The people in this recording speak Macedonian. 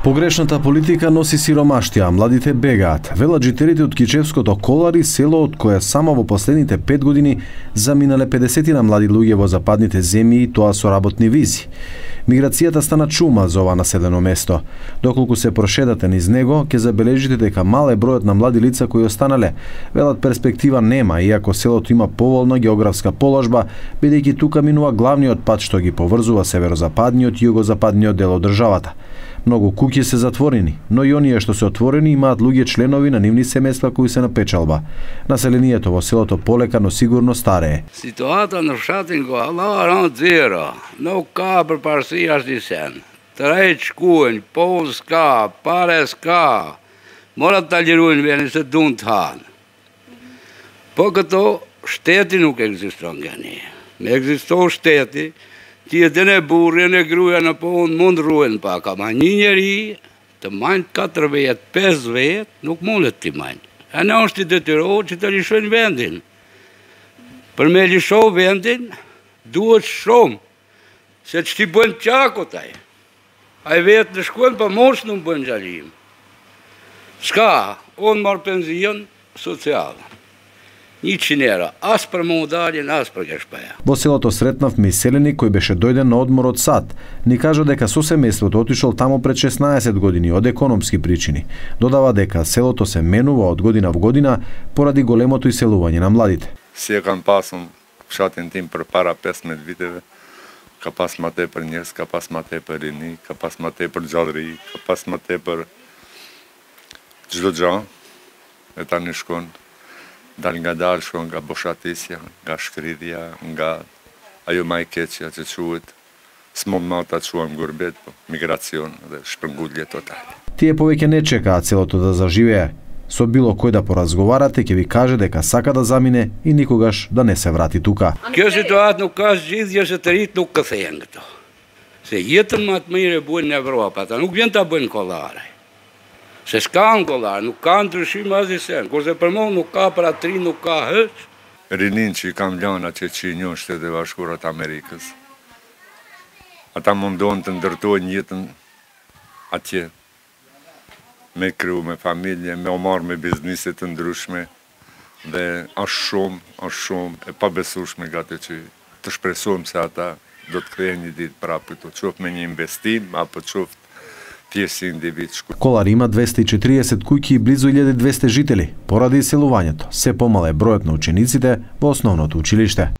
Погрешната политика носи сиромаштија, младите бегаат. Велат жителите од Кичевското Колари, село од кое само во последните пет години заминале 50 на млади луѓе во западните земји и тоа со работни визи. Миграцијата стана чума за ова населено место. Доколку се прошедате низ него, ќе забележите дека мал е бројот на млади лица кои останале. Велат перспектива нема, иако селото има поволна географска положба, бидејќи тука минува главниот пат што ги поврзува северозападниот и југозападниот дел од државата. Многу куќи се затворени, но и оние што се отворени имаат луѓе членови на нивни семејства кои се на печалба. Населението во селото полека, но сигурно старее. Ситуата на шатин го аларан дзира, но кабр парсијаш ди сен. Треј куен, полска, пареска, морат да лируен вени се дунтан. Покато штети нук екзистон гени. Не екзистон штети, Tije dene burën e gruja në pohën mund ruen pak, ama një njeri të majnë 4 vetë, 5 vetë, nuk mundet të majnë. E në është të detyrohë që të lishojnë vendin. Për me lishohë vendin, duhet shumë, se që ti bënë qako taj. A i vetë në shkuen, për mos nuk bënë gjallim. Ska, unë marë penzion socialë. 100 евра. Аз për më udaljen, as për keshpaja. Во селото сретнав селени кој беше дојден на одмор од сад. Ни кажа дека со семејството отишол таму пред 16 години од економски причини. Додава дека селото се менува од година во година поради големото иселување на младите. Секам пасом шатен тим për para 15 viteve, ka pas ma te për njës, ka pas ma te për rini, ka pas ma te nga boshatisja, nga shkridja, nga ajo ma i keqja që quhet, s'mon ma ta quam gurbet, po migracion dhe shpërngudlje total. Тие повеќе не чекаат целото да заживее. Со било кој да поразговарате, ќе ви каже дека сака да замине и никогаш да не се врати тука. Kjo situatë nuk ka zgjidhje se të rritë nuk këthejnë këto. Se jetën më të mire bujnë në Evropa, ta nuk vjen të bëjnë kollare. Se s'ka angolar, nuk ka ndryshim as i sen. Kurse për mu nuk ka për atri, nuk ka hëq. Rinin që i kam ljana që që i njën shtetë dhe bashkurat Amerikës. Ata mundon të ndërtojnë jetën atje. Me kryu, me familje, me omar me bizniset të ndryshme. Dhe ashtë shumë, ashtë shumë, e pa besushme gati që të shpresojmë se ata do të krejnë një ditë prapë të qofë me një investim, apo qofë тие се индивидски. Колар има 240 куќи и близу 1200 жители. Поради селувањето, се помале бројот на учениците во основното училиште.